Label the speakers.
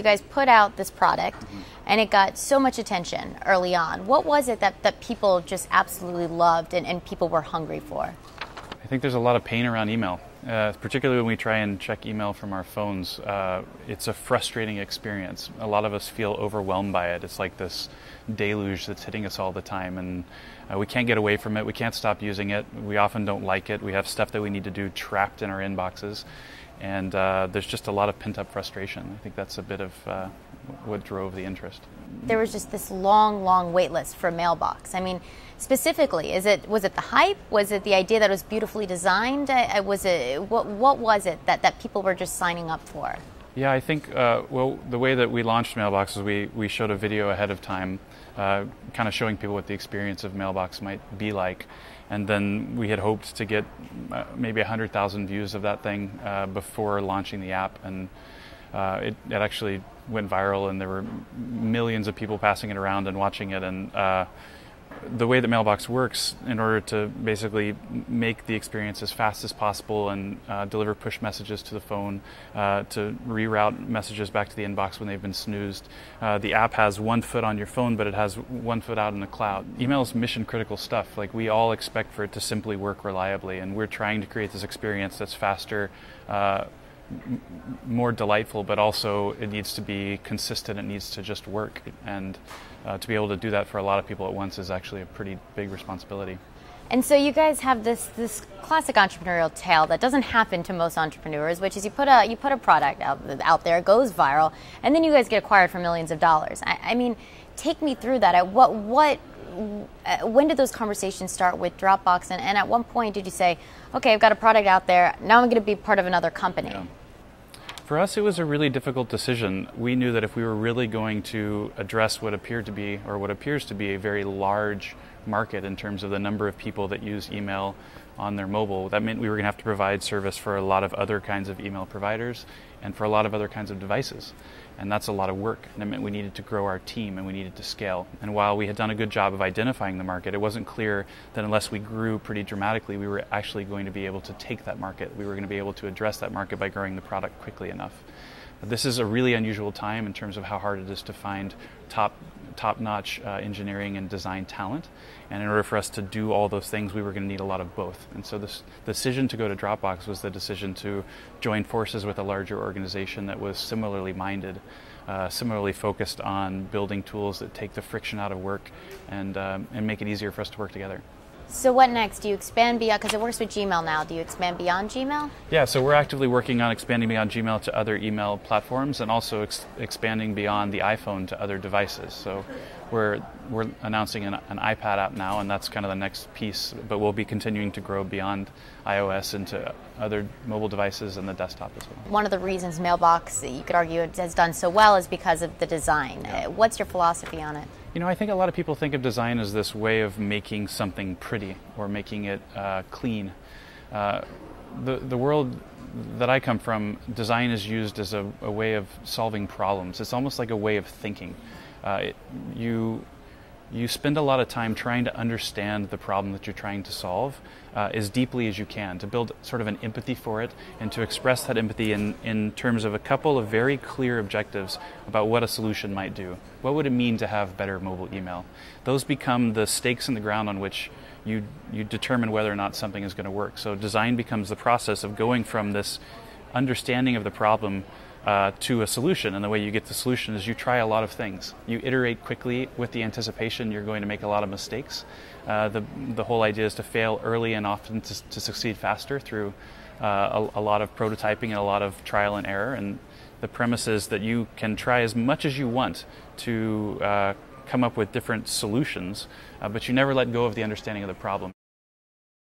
Speaker 1: You guys put out this product and it got so much attention early on. What was it that, that people just absolutely loved and, and people were hungry for?
Speaker 2: I think there's a lot of pain around email, uh, particularly when we try and check email from our phones. Uh, it's a frustrating experience. A lot of us feel overwhelmed by it. It's like this deluge that's hitting us all the time, and uh, we can't get away from it. We can't stop using it. We often don't like it. We have stuff that we need to do trapped in our inboxes, and uh, there's just a lot of pent up frustration. I think that's a bit of uh, what drove the interest.
Speaker 1: There was just this long, long wait list for Mailbox. I mean, specifically, is it was it the hype? Was it the idea that it was beautifully designed? Was it what what was it that, that people were just signing up for?
Speaker 2: Yeah, I think uh, well the way that we launched Mailbox is we we showed a video ahead of time, uh, kind of showing people what the experience of Mailbox might be like, and then we had hoped to get uh, maybe hundred thousand views of that thing uh, before launching the app and. Uh, it, it, actually went viral, and there were millions of people passing it around and watching it. And uh, the way that Mailbox works, in order to basically make the experience as fast as possible and uh, deliver push messages to the phone, uh, to reroute messages back to the inbox when they've been snoozed, uh, the app has one foot on your phone, but it has one foot out in the cloud. Email is mission critical stuff. Like we all expect for it to simply work reliably, and we're trying to create this experience that's faster uh, more delightful, but also it needs to be consistent. It needs to just work, and uh, to be able to do that for a lot of people at once is actually a pretty big responsibility.
Speaker 1: And so you guys have this this classic entrepreneurial tale that doesn't happen to most entrepreneurs, which is you put a you put a product out out there, it goes viral, and then you guys get acquired for millions of dollars. I, I mean, take me through that. At what what uh, when did those conversations start with Dropbox, and, and at one point did you say, okay, I've got a product out there, now I'm going to be part of another company?
Speaker 2: Yeah. For us, it was a really difficult decision. We knew that if we were really going to address what appeared to be, or what appears to be, a very large market in terms of the number of people that use email on their mobile, that meant we were going to have to provide service for a lot of other kinds of email providers and for a lot of other kinds of devices. And that's a lot of work. And it meant we needed to grow our team and we needed to scale. And while we had done a good job of identifying the market, it wasn't clear that unless we grew pretty dramatically, we were actually going to be able to take that market. We were going to be able to address that market by growing the product quickly enough. This is a really unusual time in terms of how hard it is to find top top-notch uh, engineering and design talent. And in order for us to do all those things, we were going to need a lot of both. And so this decision to go to Dropbox was the decision to join forces with a larger organization that was similarly minded, uh, similarly focused on building tools that take the friction out of work and um, and make it easier for us to work together.
Speaker 1: So what next? Do you expand beyond because it works with Gmail now? Do you expand beyond Gmail?
Speaker 2: Yeah, so we're actively working on expanding beyond Gmail to other email platforms and also ex- expanding beyond the iPhone to other devices. So we're we're announcing an, an, iPad app now, and that's kind of the next piece. But we'll be continuing to grow beyond iOS into other mobile devices and the desktop as well.
Speaker 1: One of the reasons Mailbox, you could argue, has done so well is because of the design. Yeah. What's your philosophy on it?
Speaker 2: You know, I think a lot of people think of design as this way of making something pretty or making it uh, clean. Uh, the the world that I come from, design is used as a, a, way of solving problems. It's almost like a way of thinking. Uh, it, you you spend a lot of time trying to understand the problem that you're trying to solve uh, as deeply as you can, to build sort of an empathy for it, and to express that empathy in, in terms of a couple of very clear objectives about what a solution might do. What would it mean to have better mobile email? Those become the stakes in the ground on which you, you determine whether or not something is going to work. So design becomes the process of going from this understanding of the problem uh, to a solution. And the way you get the solution is you try a lot of things. You iterate quickly with the anticipation you're going to make a lot of mistakes. Uh, the, the whole idea is to fail early and often to, to succeed faster through uh, a, a, lot of prototyping and a lot of trial and error. And the premise is that you can try as much as you want to uh, come up with different solutions, uh, but you never let go of the understanding of the problem.